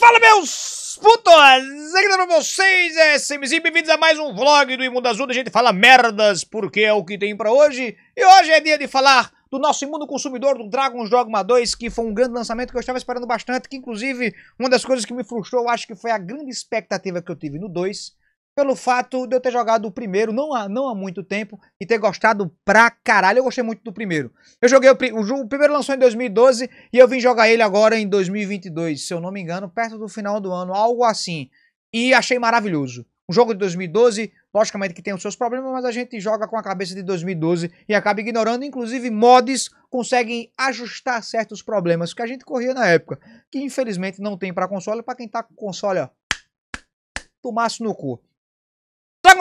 Fala meus putos! Aqui tá pra vocês, é CMZ, bem-vindos a mais um vlog do Imundo Azul, a gente fala merdas porque é o que tem pra hoje. E hoje é dia de falar do nosso imundo consumidor do Dragon's Dogma 2, que foi um grande lançamento que eu estava esperando bastante, que inclusive uma das coisas que me frustrou, eu acho que foi a grande expectativa que eu tive no 2, pelo fato de eu ter jogado o primeiro não há, não há muito tempo e ter gostado pra caralho. Eu gostei muito do primeiro. Eu joguei o, o, o primeiro lançou em 2012 e eu vim jogar ele agora em 2022, se eu não me engano, perto do final do ano, algo assim. E achei maravilhoso. Um jogo de 2012, logicamente que tem os seus problemas, mas a gente joga com a cabeça de 2012 e acaba ignorando. Inclusive, mods conseguem ajustar certos problemas que a gente corria na época, que infelizmente não tem para console. Para quem tá com console, ó, tomasse no cu.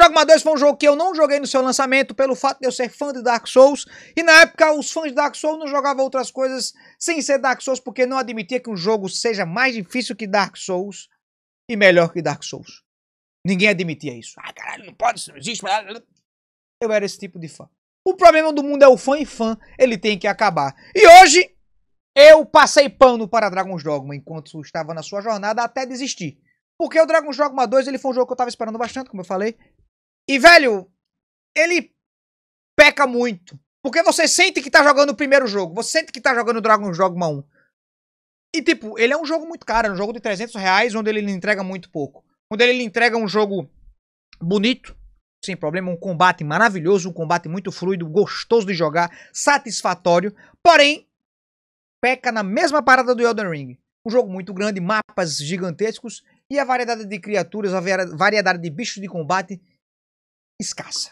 Dogma 2 foi um jogo que eu não joguei no seu lançamento pelo fato de eu ser fã de Dark Souls. E na época os fãs de Dark Souls não jogavam outras coisas sem ser Dark Souls porque não admitia que um jogo seja mais difícil que Dark Souls e melhor que Dark Souls. Ninguém admitia isso. Ah, caralho, não pode, isso não existe. Eu era esse tipo de fã. O problema do mundo é o fã e fã, ele tem que acabar. E hoje eu passei pano para Dragon's Dogma enquanto estava na sua jornada até desistir. Porque o Dragon's Dogma 2 ele foi um jogo que eu tava esperando bastante, como eu falei. E, velho, ele peca muito. Porque você sente que tá jogando o primeiro jogo. Você sente que tá jogando Dragon's Dogma 1. E, tipo, ele é um jogo muito caro. É um jogo de 300 reais, onde ele entrega muito pouco. Onde ele entrega um jogo bonito, sem problema, um combate maravilhoso, um combate muito fluido, gostoso de jogar, satisfatório. Porém, peca na mesma parada do Elden Ring. Um jogo muito grande, mapas gigantescos e a variedade de criaturas, a variedade de bichos de combate escassa.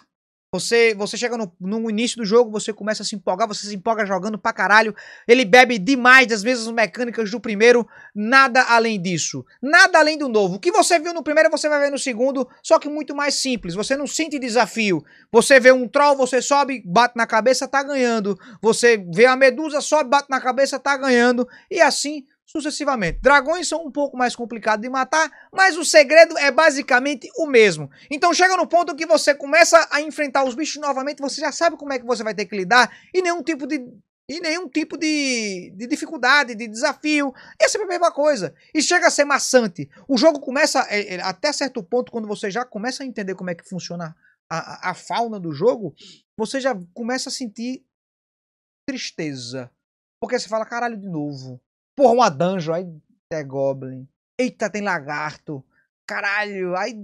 Você, você chega no, no, início do jogo, você começa a se empolgar, você se empolga jogando pra caralho. Ele bebe demais das mesmas mecânicas do primeiro, nada além disso. Nada além do novo. O que você viu no primeiro, você vai ver no segundo, só que muito mais simples. Você não sente desafio. Você vê um troll, você sobe, bate na cabeça, tá ganhando. Você vê a medusa, sobe, bate na cabeça, tá ganhando. E assim sucessivamente. Dragões são um pouco mais complicados de matar, mas o segredo é basicamente o mesmo. Então chega no ponto que você começa a enfrentar os bichos novamente, você já sabe como é que você vai ter que lidar e nenhum tipo de e nenhum tipo de, de dificuldade, de desafio. É sempre a mesma coisa. E chega a ser maçante. O jogo começa, é, é, até certo ponto, quando você já começa a entender como é que funciona a, a, a fauna do jogo, você já começa a sentir tristeza. Porque você fala, caralho, de novo. Porra, uma dungeon, aí é Goblin. Eita, tem lagarto. Caralho, aí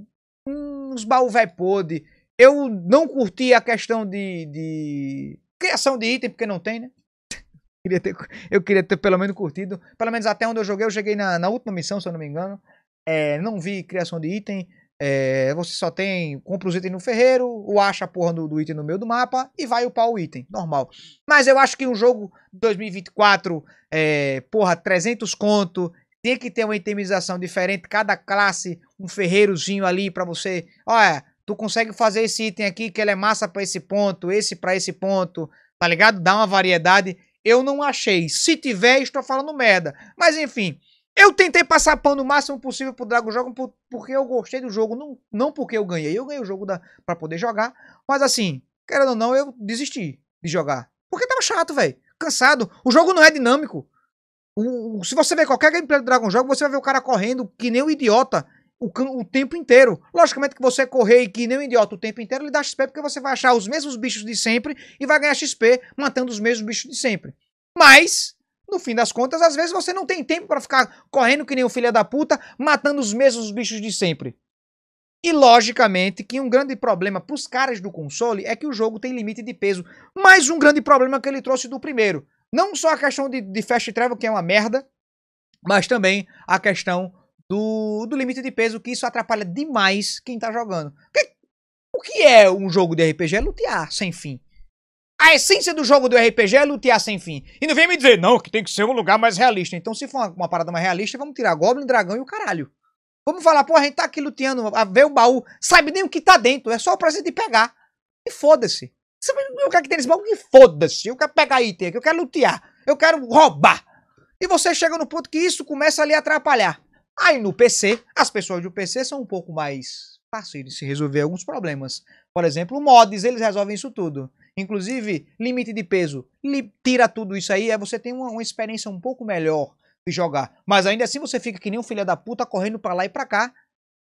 hum, uns baús vai podre. Eu não curti a questão de, de criação de item, porque não tem, né? queria ter, eu queria ter pelo menos curtido. Pelo menos até onde eu joguei, eu cheguei na, na última missão, se eu não me engano. É, não vi criação de item. É, você só tem, compra os itens no ferreiro, ou acha a porra do, do, item no meio do mapa e vai upar o item, normal. Mas eu acho que um jogo 2024, é, porra, 300 conto, tem que ter uma itemização diferente, cada classe, um ferreirozinho ali para você, olha, tu consegue fazer esse item aqui que ele é massa para esse ponto, esse para esse ponto, tá ligado? Dá uma variedade. Eu não achei. Se tiver, estou falando merda. Mas enfim, eu tentei passar pano o máximo possível pro Dragon Jogo porque eu gostei do jogo, não, não porque eu ganhei. Eu ganhei o jogo da, pra poder jogar, mas assim, querendo ou não, eu desisti de jogar. Porque tava chato, velho. Cansado. O jogo não é dinâmico. O, o, se você ver qualquer gameplay do Dragon Jogo, você vai ver o cara correndo que nem um idiota o, o tempo inteiro. Logicamente que você correr que nem um idiota o tempo inteiro, ele dá XP porque você vai achar os mesmos bichos de sempre e vai ganhar XP matando os mesmos bichos de sempre. Mas no fim das contas, às vezes você não tem tempo para ficar correndo que nem o filho da puta, matando os mesmos bichos de sempre. E logicamente que um grande problema para os caras do console é que o jogo tem limite de peso. Mais um grande problema que ele trouxe do primeiro. Não só a questão de, de fast travel, que é uma merda, mas também a questão do, do limite de peso, que isso atrapalha demais quem tá jogando. o que é um jogo de RPG? É lutear sem fim. A essência do jogo do RPG é lutear sem fim. E não vem me dizer, não, que tem que ser um lugar mais realista. Então, se for uma, uma parada mais realista, vamos tirar Goblin, Dragão e o caralho. Vamos falar, pô, a gente tá aqui luteando, a ver o baú, sabe nem o que tá dentro, é só o prazer de pegar. E foda-se. Eu quero que tem nesse baú, e foda-se. Eu quero pegar item aqui, eu quero lutear, eu quero roubar. E você chega no ponto que isso começa a lhe atrapalhar. Aí no PC, as pessoas do PC são um pouco mais de se resolver alguns problemas. Por exemplo, mods, eles resolvem isso tudo. Inclusive, limite de peso, tira tudo isso aí, aí você tem uma, uma experiência um pouco melhor de jogar. Mas ainda assim você fica que nem um filho da puta correndo pra lá e pra cá,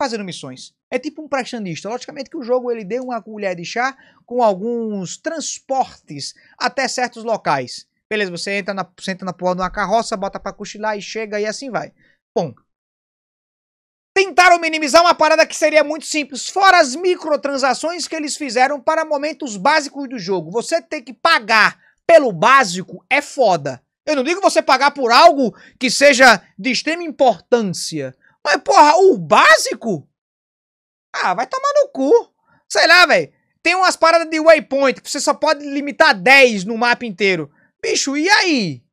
fazendo missões. É tipo um praxanista. Logicamente que o jogo ele deu uma colher de chá com alguns transportes até certos locais. Beleza, você entra na, entra na porra de uma carroça, bota pra cochilar e chega e assim vai. Bom, tentaram minimizar uma parada que seria muito simples, fora as microtransações que eles fizeram para momentos básicos do jogo. Você ter que pagar pelo básico é foda. Eu não digo você pagar por algo que seja de extrema importância. Mas, porra, o básico? Ah, vai tomar no cu. Sei lá, velho. Tem umas paradas de waypoint que você só pode limitar 10 no mapa inteiro. Bicho, e aí?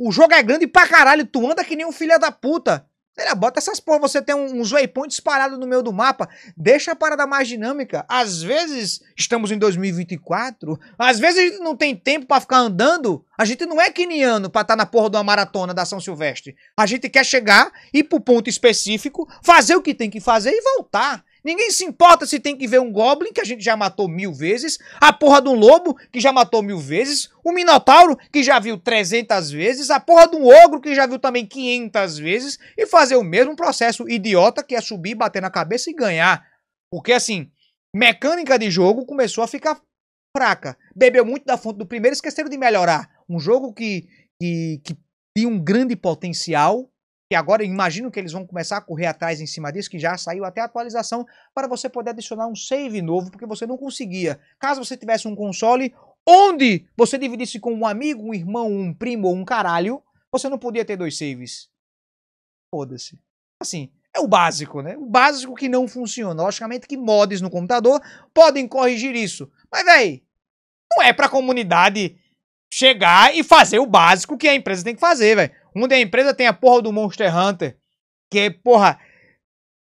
O jogo é grande pra caralho, tu anda que nem um filho da puta. Ele bota essas porra, você tem uns waypoints parados no meio do mapa, deixa a parada mais dinâmica. Às vezes, estamos em 2024, às vezes não tem tempo para ficar andando, a gente não é quiniano pra estar tá na porra de uma maratona da São Silvestre. A gente quer chegar, ir pro ponto específico, fazer o que tem que fazer e voltar. Ninguém se importa se tem que ver um Goblin, que a gente já matou mil vezes, a porra de um Lobo, que já matou mil vezes, o Minotauro, que já viu 300 vezes, a porra de um Ogro, que já viu também 500 vezes, e fazer o mesmo processo idiota, que é subir, bater na cabeça e ganhar. Porque assim, mecânica de jogo começou a ficar fraca. Bebeu muito da fonte do primeiro, esqueceram de melhorar. Um jogo que, que, que tinha um grande potencial, e agora imagino que eles vão começar a correr atrás em cima disso, que já saiu até a atualização, para você poder adicionar um save novo, porque você não conseguia. Caso você tivesse um console onde você dividisse com um amigo, um irmão, um primo ou um caralho, você não podia ter dois saves. Foda-se. Assim, é o básico, né? O básico que não funciona. Logicamente que mods no computador podem corrigir isso. Mas, véi, não é pra comunidade chegar e fazer o básico que a empresa tem que fazer, velho. Onde a empresa tem a porra do Monster Hunter, que é, porra,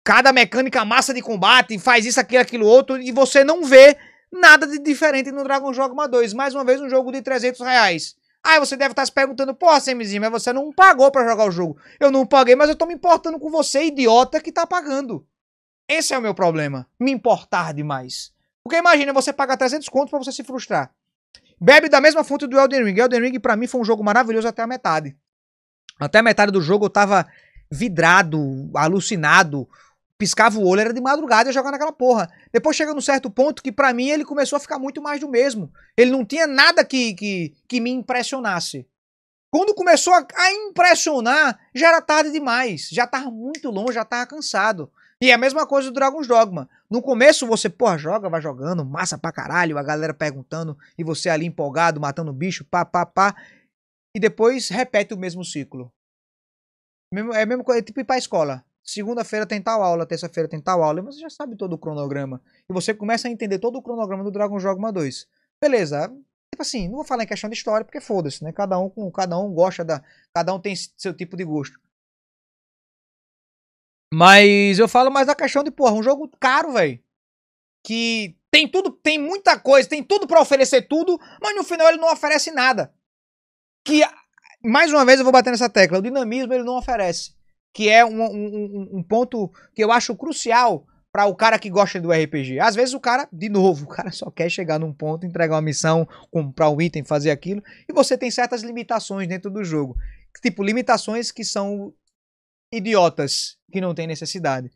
cada mecânica massa de combate, faz isso, aquilo, aquilo outro, e você não vê nada de diferente no Dragon Dogma 2. Mais uma vez, um jogo de 300 reais. Aí você deve estar se perguntando, porra, Semizinho, mas você não pagou para jogar o jogo. Eu não paguei, mas eu tô me importando com você, idiota, que tá pagando. Esse é o meu problema, me importar demais. Porque imagina, você pagar 300 contos para você se frustrar. Bebe da mesma fonte do Elden Ring. Elden Ring, pra mim, foi um jogo maravilhoso até a metade. Até a metade do jogo eu tava vidrado, alucinado. Piscava o olho, era de madrugada eu jogando aquela porra. Depois chega num certo ponto que para mim ele começou a ficar muito mais do mesmo. Ele não tinha nada que, que, que me impressionasse. Quando começou a, a, impressionar, já era tarde demais. Já tava muito longe, já tava cansado. E é a mesma coisa do Dragon's Dogma. No começo você, porra, joga, vai jogando, massa pra caralho, a galera perguntando, e você ali empolgado, matando bicho, pá, pá, pá e depois repete o mesmo ciclo. É a mesma coisa, é tipo ir pra escola. Segunda-feira tem tal aula, terça-feira tem tal aula, e você já sabe todo o cronograma. E você começa a entender todo o cronograma do Dragon Dogma 2. Beleza, tipo assim, não vou falar em questão de história, porque foda-se, né? Cada um, cada um gosta da. Cada um tem seu tipo de gosto. Mas eu falo mais da questão de, porra, um jogo caro, velho. Que tem tudo, tem muita coisa, tem tudo para oferecer tudo, mas no final ele não oferece nada que, mais uma vez, eu vou bater nessa tecla, o dinamismo ele não oferece. Que é um, um, um ponto que eu acho crucial para o cara que gosta do RPG. Às vezes o cara, de novo, o cara só quer chegar num ponto, entregar uma missão, comprar um item, fazer aquilo, e você tem certas limitações dentro do jogo. Tipo, limitações que são idiotas, que não tem necessidade.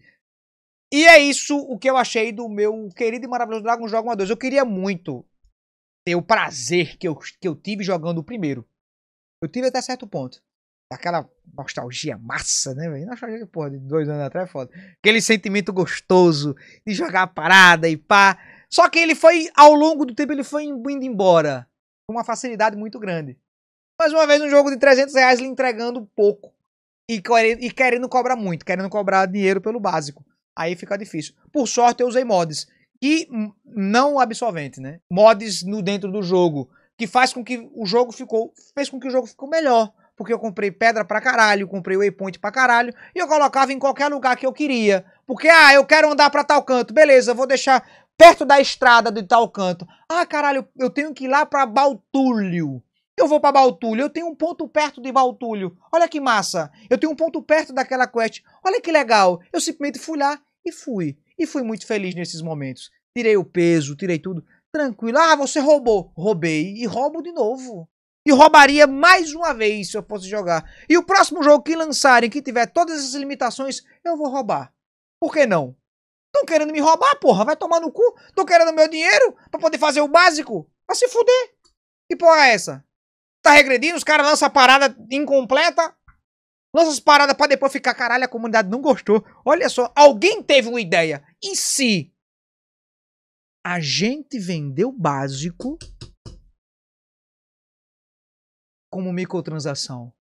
E é isso o que eu achei do meu querido e maravilhoso Dragon Dogma 2. Eu queria muito ter o prazer que eu, que eu tive jogando o primeiro. Eu tive até certo ponto. Aquela nostalgia massa, né, velho? Nostalgia, porra, de dois anos atrás é foda. Aquele sentimento gostoso de jogar a parada e pá. Só que ele foi, ao longo do tempo, ele foi indo embora. Com uma facilidade muito grande. Mais uma vez, um jogo de 300 reais lhe entregando pouco. E, e querendo cobrar muito, querendo cobrar dinheiro pelo básico. Aí fica difícil. Por sorte, eu usei mods. E não absolvente, né? Mods no dentro do jogo que faz com que o jogo ficou, fez com que o jogo ficou melhor. Porque eu comprei pedra pra caralho, comprei waypoint pra caralho, e eu colocava em qualquer lugar que eu queria. Porque, ah, eu quero andar pra tal canto, beleza, vou deixar perto da estrada de tal canto. Ah, caralho, eu tenho que ir lá pra Baltúlio. Eu vou pra Baltúlio, eu tenho um ponto perto de Baltúlio. Olha que massa. Eu tenho um ponto perto daquela quest. Olha que legal. Eu simplesmente fui lá e fui. E fui muito feliz nesses momentos. Tirei o peso, tirei tudo tranquilo. Ah, você roubou. Roubei e roubo de novo. E roubaria mais uma vez se eu fosse jogar. E o próximo jogo que lançarem, que tiver todas essas limitações, eu vou roubar. Por que não? Estão querendo me roubar, porra? Vai tomar no cu? Estão querendo meu dinheiro pra poder fazer o básico? Vai se fuder. Que porra é essa? Tá regredindo, os caras lançam a parada incompleta. Lançam as paradas pra depois ficar, caralho, a comunidade não gostou. Olha só, alguém teve uma ideia. E se a gente vendeu básico como microtransação.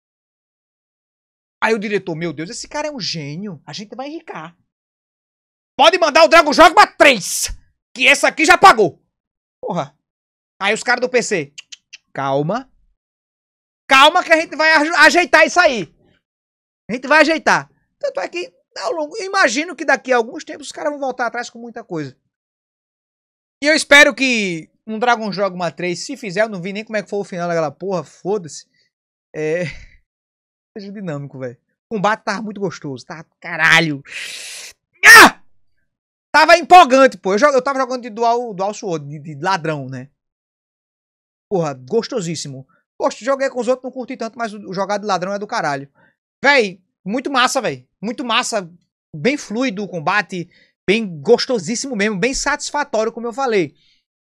Aí o diretor, meu Deus, esse cara é um gênio. A gente vai enricar. Pode mandar o Dragon Jogma 3. Que essa aqui já pagou. Porra. Aí os caras do PC. Calma. Calma que a gente vai ajeitar isso aí. A gente vai ajeitar. Tanto é que, ao longo, eu imagino que daqui a alguns tempos os caras vão voltar atrás com muita coisa. E eu espero que um Dragon Dogma 3, se fizer, eu não vi nem como é que foi o final daquela porra, foda-se. É. Seja dinâmico, velho. O combate tava muito gostoso, tá? Caralho. Ah! Tava empolgante, pô. Eu, eu tava jogando de Dual, dual Sword, de, de ladrão, né? Porra, gostosíssimo. Poxa, joguei com os outros, não curti tanto, mas o jogar de ladrão é do caralho. Véi, muito massa, véi. Muito massa. Bem fluido o combate. Bem gostosíssimo mesmo. Bem satisfatório, como eu falei.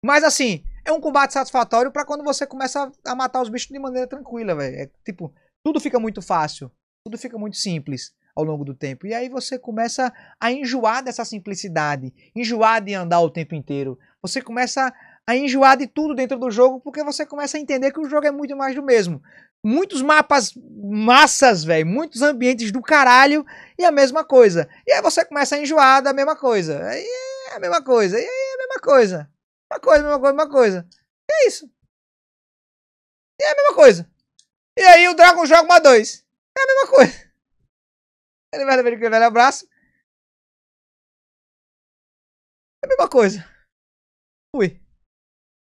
Mas assim, é um combate satisfatório para quando você começa a matar os bichos de maneira tranquila, velho. É, tipo, tudo fica muito fácil, tudo fica muito simples ao longo do tempo. E aí você começa a enjoar dessa simplicidade, enjoar de andar o tempo inteiro. Você começa a enjoar de tudo dentro do jogo porque você começa a entender que o jogo é muito mais do mesmo. Muitos mapas massas, velho, muitos ambientes do caralho e a mesma coisa. E aí você começa a enjoar da mesma coisa. Aí é a mesma coisa. E aí é a mesma coisa. Uma coisa, mesma coisa, mesma coisa. E é isso. E é a mesma coisa. E aí o Dragon joga uma 2. É a mesma coisa. Ele vai levar aquele velho abraço. É a mesma coisa. Fui.